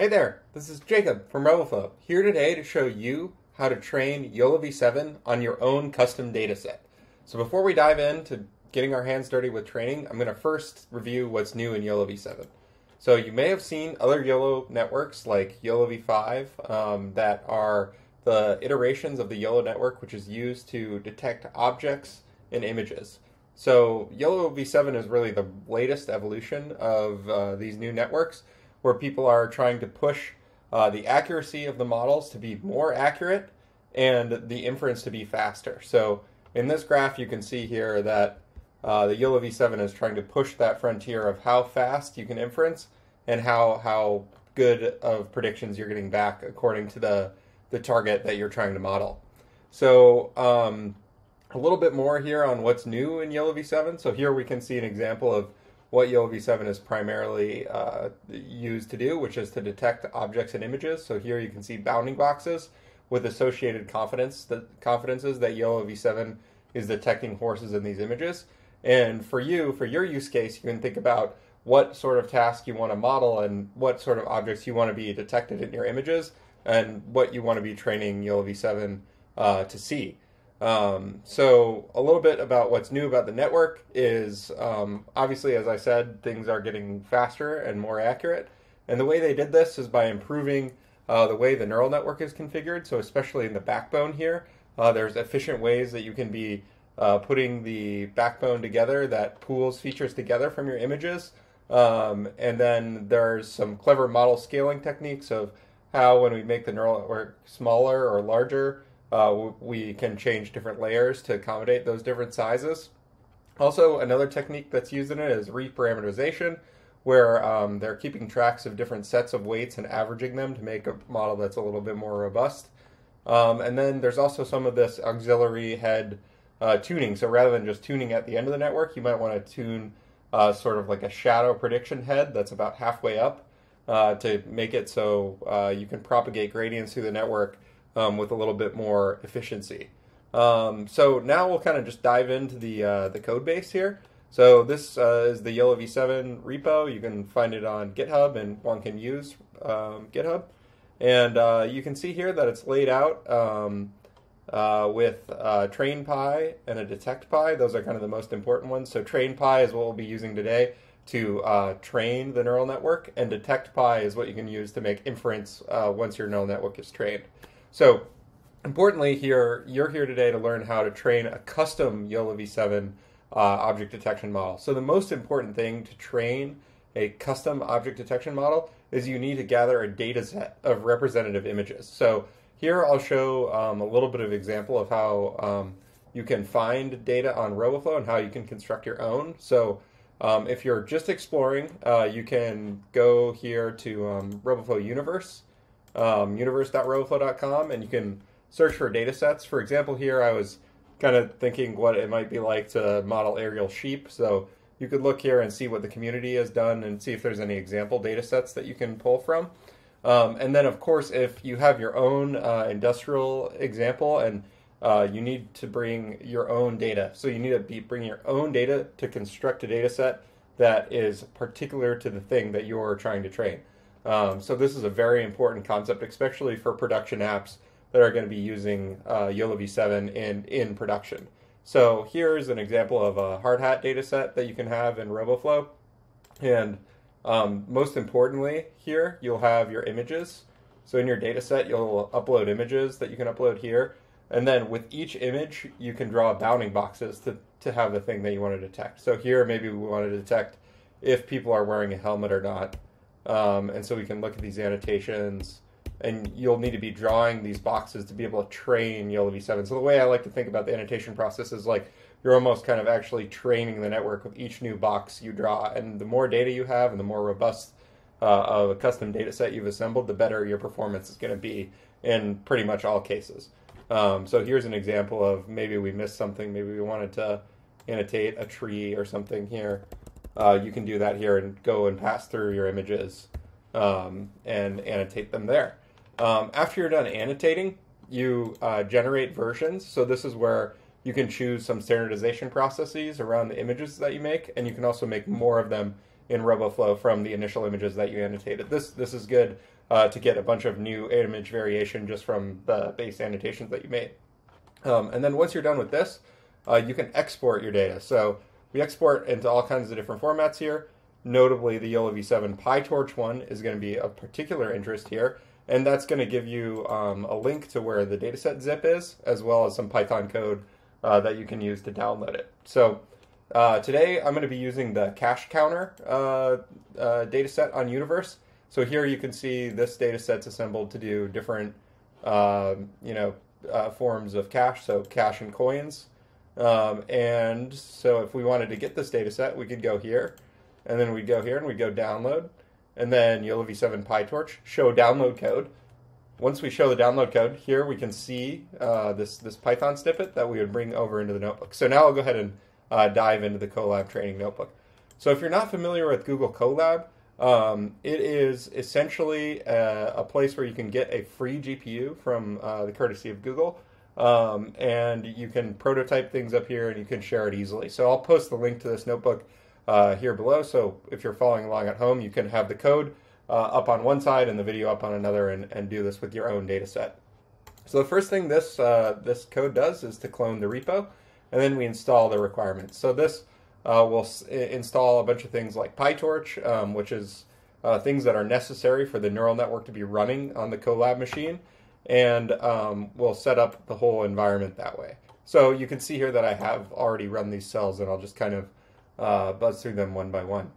Hey there, this is Jacob from Roboflow, here today to show you how to train YOLO v7 on your own custom dataset. So before we dive into getting our hands dirty with training, I'm going to first review what's new in YOLO v7. So you may have seen other YOLO networks like YOLO v5 um, that are the iterations of the YOLO network which is used to detect objects and images. So YOLO v7 is really the latest evolution of uh, these new networks where people are trying to push uh, the accuracy of the models to be more accurate and the inference to be faster. So in this graph, you can see here that uh, the YOLO v7 is trying to push that frontier of how fast you can inference and how how good of predictions you're getting back according to the the target that you're trying to model. So um, a little bit more here on what's new in YOLO v7. So here we can see an example of what YOLO v7 is primarily uh, used to do, which is to detect objects and images. So here you can see bounding boxes with associated confidence that confidences that YOLO v7 is detecting horses in these images. And for you, for your use case, you can think about what sort of task you want to model and what sort of objects you want to be detected in your images and what you want to be training YOLO v7 uh, to see. Um, so a little bit about what's new about the network is um, obviously, as I said, things are getting faster and more accurate. And the way they did this is by improving uh, the way the neural network is configured. So especially in the backbone here, uh, there's efficient ways that you can be uh, putting the backbone together that pools features together from your images. Um, and then there's some clever model scaling techniques of how when we make the neural network smaller or larger, uh, we can change different layers to accommodate those different sizes. Also, another technique that's used in it is reparameterization, where um, they're keeping tracks of different sets of weights and averaging them to make a model that's a little bit more robust. Um, and then there's also some of this auxiliary head uh, tuning. So rather than just tuning at the end of the network, you might want to tune uh, sort of like a shadow prediction head that's about halfway up uh, to make it so uh, you can propagate gradients through the network um, with a little bit more efficiency. Um, so now we'll kind of just dive into the uh, the code base here. So this uh, is the YOLO v7 repo. You can find it on GitHub, and one can use um, GitHub. And uh, you can see here that it's laid out um, uh, with uh, train.py and a detect detect.py. Those are kind of the most important ones. So train train.py is what we'll be using today to uh, train the neural network, and detect detect.py is what you can use to make inference uh, once your neural network is trained. So, importantly, here you're here today to learn how to train a custom YOLO v7 uh, object detection model. So, the most important thing to train a custom object detection model is you need to gather a data set of representative images. So, here I'll show um, a little bit of example of how um, you can find data on Roboflow and how you can construct your own. So, um, if you're just exploring, uh, you can go here to um, Roboflow Universe um, and you can search for data sets. For example, here I was kind of thinking what it might be like to model aerial sheep. So you could look here and see what the community has done and see if there's any example data sets that you can pull from. Um, and then, of course, if you have your own uh, industrial example and uh, you need to bring your own data. So you need to be, bring your own data to construct a data set that is particular to the thing that you're trying to train. Um, so this is a very important concept, especially for production apps that are going to be using uh, YOLO v7 in, in production. So here's an example of a hard hat data set that you can have in Roboflow. And um, most importantly, here you'll have your images. So in your data set, you'll upload images that you can upload here. And then with each image, you can draw bounding boxes to, to have the thing that you want to detect. So here, maybe we want to detect if people are wearing a helmet or not. Um, and so we can look at these annotations and you'll need to be drawing these boxes to be able to train YOLO v7. So the way I like to think about the annotation process is like you're almost kind of actually training the network with each new box you draw. And the more data you have and the more robust uh, of a custom data set you've assembled, the better your performance is going to be in pretty much all cases. Um, so here's an example of maybe we missed something. Maybe we wanted to annotate a tree or something here uh, you can do that here and go and pass through your images um, and annotate them there. Um, after you're done annotating, you uh, generate versions. So this is where you can choose some standardization processes around the images that you make, and you can also make more of them in Roboflow from the initial images that you annotated. This this is good uh, to get a bunch of new image variation just from the base annotations that you made. Um, and then once you're done with this, uh, you can export your data. So we export into all kinds of different formats here. Notably, the YOLO V7 PyTorch one is going to be of particular interest here, and that's going to give you um, a link to where the dataset zip is, as well as some Python code uh, that you can use to download it. So uh, today I'm going to be using the cash counter uh, uh, dataset on Universe. So here you can see this dataset's assembled to do different, um, you know, uh, forms of cash, so cash and coins. Um, and so if we wanted to get this data set, we could go here, and then we'd go here and we'd go download, and then YOLO V7 PyTorch, show download code. Once we show the download code, here we can see uh, this, this Python snippet that we would bring over into the notebook. So now I'll go ahead and uh, dive into the Colab training notebook. So if you're not familiar with Google Colab, um, it is essentially a, a, place where you can get a free GPU from uh, the courtesy of Google. Um, and you can prototype things up here and you can share it easily. So I'll post the link to this notebook uh, here below. So if you're following along at home, you can have the code uh, up on one side and the video up on another and, and do this with your own data set. So the first thing this, uh, this code does is to clone the repo, and then we install the requirements. So this uh, we'll s- install a bunch of things like PyTorch, um, which is uh, things that are necessary for the neural network to be running on the Colab machine, and um, we'll set up the whole environment that way. So you can see here that I have already run these cells, and I'll just kind of uh, buzz through them one by one.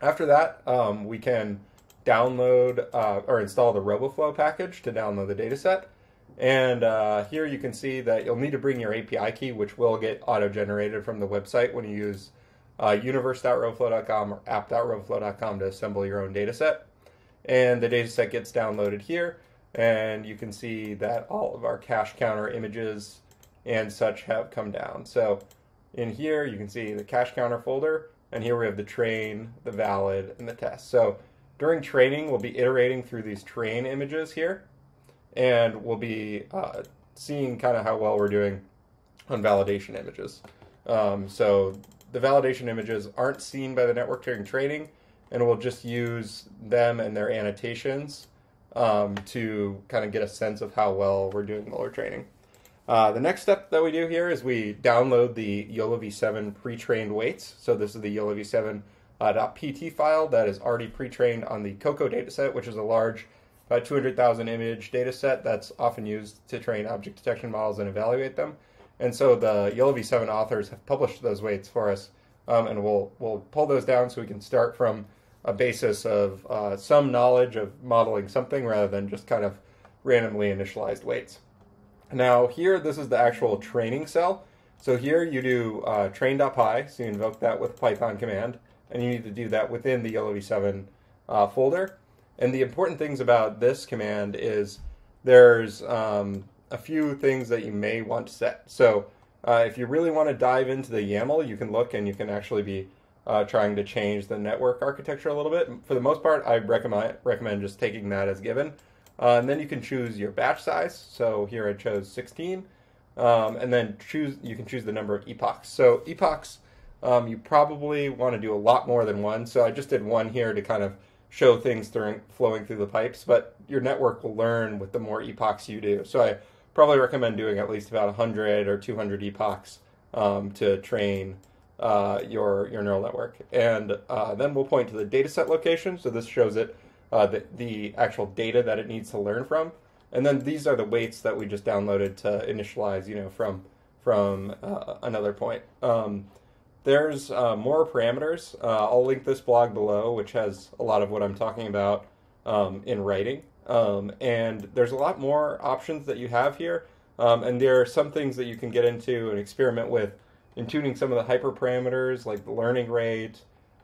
After that, um, we can download uh, or install the Roboflow package to download the dataset. And uh, here you can see that you'll need to bring your API key, which will get auto-generated from the website when you use uh, universe.roboflow.com or app.roboflow.com to assemble your own dataset. And the dataset gets downloaded here, and you can see that all of our cash counter images and such have come down. So in here, you can see the cash counter folder, and here we have the train, the valid, and the test. So during training, we'll be iterating through these train images here and we'll be uh, seeing kind of how well we're doing on validation images. Um, so the validation images aren't seen by the network during training, and we'll just use them and their annotations um, to kind of get a sense of how well we're doing we're training. Uh, the next step that we do here is we download the YOLO v7 pre-trained weights. So this is the YOLO v7 uh, .pt file that is already pre-trained on the COCO dataset, which is a large about 200,000 image dataset that's often used to train object detection models and evaluate them. And so the YOLO v7 authors have published those weights for us, um, and we'll we'll pull those down so we can start from a basis of uh, some knowledge of modeling something rather than just kind of randomly initialized weights. Now here, this is the actual training cell. So here you do uh, train.py, so you invoke that with Python command, and you need to do that within the YOLO v7 uh, folder. And the important things about this command is there's um, a few things that you may want to set. So uh, if you really want to dive into the YAML, you can look and you can actually be uh, trying to change the network architecture a little bit. For the most part, I recommend recommend just taking that as given. Uh, and then you can choose your batch size. So here I chose 16. Um, and then choose you can choose the number of epochs. So epochs, um, you probably want to do a lot more than one. So I just did one here to kind of show things during flowing through the pipes, but your network will learn with the more epochs you do. So I probably recommend doing at least about 100 or 200 epochs um, to train uh, your your neural network. And uh, then we'll point to the dataset location. So this shows it uh, the, the actual data that it needs to learn from. And then these are the weights that we just downloaded to initialize, you know, from from uh, another point. Um, there's uh, more parameters. Uh, I'll link this blog below, which has a lot of what I'm talking about um, in writing. Um, and there's a lot more options that you have here. Um, and there are some things that you can get into and experiment with in tuning some of the hyperparameters like the learning rate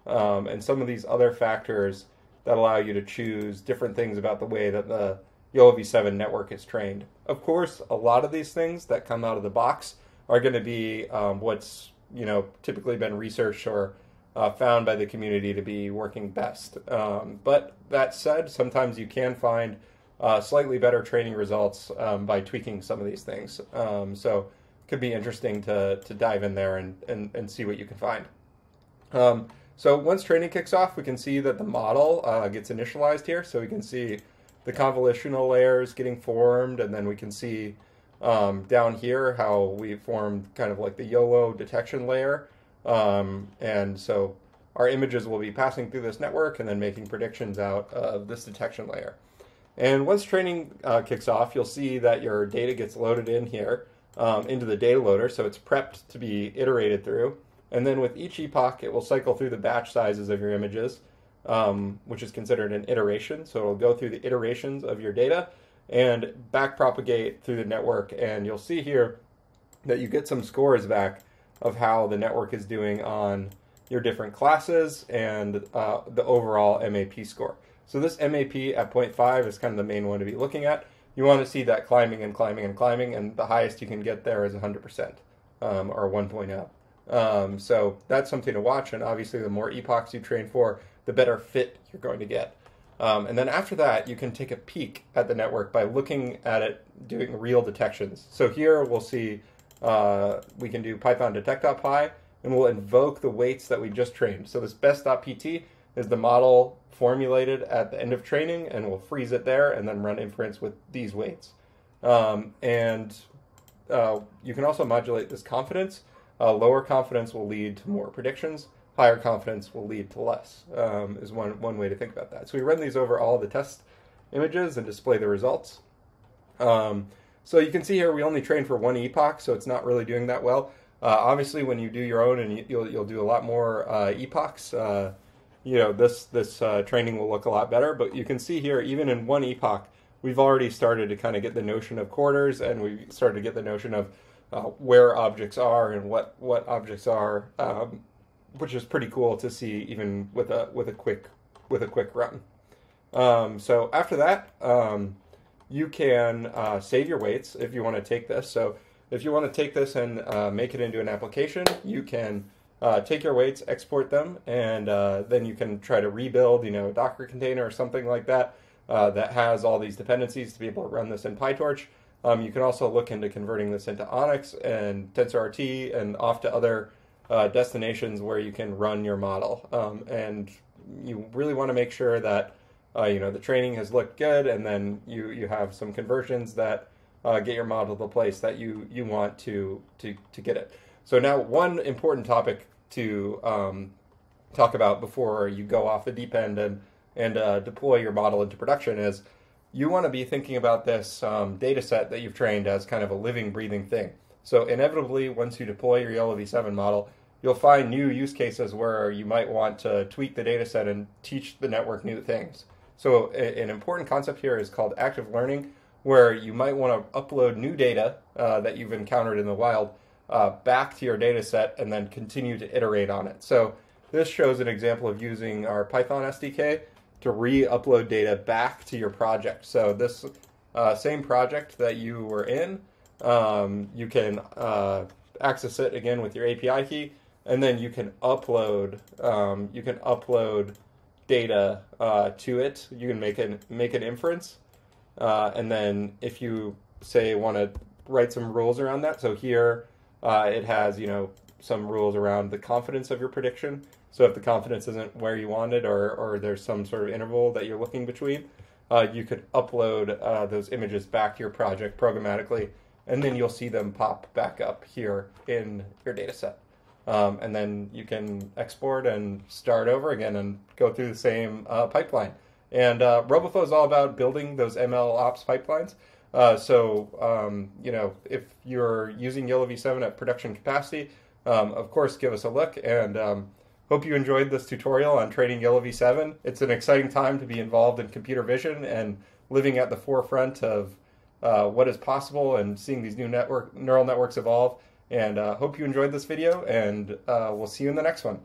um, and some of these other factors that allow you to choose different things about the way that the YOLO v7 network is trained. Of course, a lot of these things that come out of the box are going to be um, what's you know typically been researched or uh, found by the community to be working best. Um, but that said, sometimes you can find uh, slightly better training results um, by tweaking some of these things. Um, so could be interesting to, to dive in there and, and, and see what you can find. Um, So once training kicks off, we can see that the model uh, gets initialized here. So we can see the convolutional layers getting formed, and then we can see um, down here how we formed kind of like the YOLO detection layer. Um, and so our images will be passing through this network and then making predictions out of this detection layer. And once training uh, kicks off, you'll see that your data gets loaded in here um, into the data loader, so it's prepped to be iterated through. And then with each epoch, it will cycle through the batch sizes of your images, um, which is considered an iteration. So it'll go through the iterations of your data and backpropagate through the network. And you'll see here that you get some scores back of how the network is doing on your different classes and uh, the overall MAP score. So this MAP at 0.5 is kind of the main one to be looking at. You want to see that climbing and climbing and climbing, and the highest you can get there is 100% um, or 1.0. Um, so that's something to watch, and obviously, the more epochs you train for, the better fit you're going to get. Um, and then after that, you can take a peek at the network by looking at it doing real detections. So here we'll see uh, we can do Python detect.py, and we'll invoke the weights that we just trained. So this best.pt is the model formulated at the end of training, and we'll freeze it there and then run inference with these weights. Um, and uh, you can also modulate this confidence. Uh, lower confidence will lead to more predictions. Higher confidence will lead to less. Um, is one one way to think about that. So we run these over all the test images and display the results. Um, so you can see here we only train for one epoch, so it's not really doing that well. Uh, obviously, when you do your own, and you, will you'll do a lot more uh, epochs, uh, you know this this uh, training will look a lot better. But you can see here, even in one epoch, we've already started to kind of get the notion of quarters, and we started to get the notion of uh, where objects are and what what objects are, um, which is pretty cool to see even with a with a quick with a quick run. Um, so after that, um, you can uh, save your weights if you want to take this. So if you want to take this and uh, make it into an application, you can uh, take your weights, export them, and uh, then you can try to rebuild, you know, a Docker container or something like that uh, that has all these dependencies to be able to run this in PyTorch. Um, you can also look into converting this into ONNX and TensorRT and off to other uh, destinations where you can run your model. Um, and you really want to make sure that uh, you know the training has looked good, and then you you have some conversions that uh, get your model to the place that you you want to to to get it. So now one important topic to um, talk about before you go off the deep end and and uh, deploy your model into production is you want to be thinking about this um, data set that you've trained as kind of a living, breathing thing. So inevitably, once you deploy your YOLO v7 model, you'll find new use cases where you might want to tweak the data set and teach the network new things. So an important concept here is called active learning, where you might want to upload new data uh, that you've encountered in the wild uh, back to your data set and then continue to iterate on it. So this shows an example of using our Python SDK to re-upload data back to your project. So this uh, same project that you were in, um, you can uh, access it again with your API key, and then you can upload um, you can upload data uh, to it. You can make an make an inference, uh, and then if you say want to write some rules around that. So here uh, it has you know some rules around the confidence of your prediction. So if the confidence isn't where you want it, or or there's some sort of interval that you're looking between, uh, you could upload uh, those images back to your project programmatically, and then you'll see them pop back up here in your data set. Um, and then you can export and start over again and go through the same uh, pipeline. And uh, Roboflow is all about building those ML ops pipelines. Uh, so, um, you know, if you're using YOLO v7 at production capacity, um, of course, give us a look. And um, Hope you enjoyed this tutorial on training YOLO v7. It's an exciting time to be involved in computer vision and living at the forefront of uh, what is possible and seeing these new network neural networks evolve. And uh, hope you enjoyed this video, and uh, we'll see you in the next one.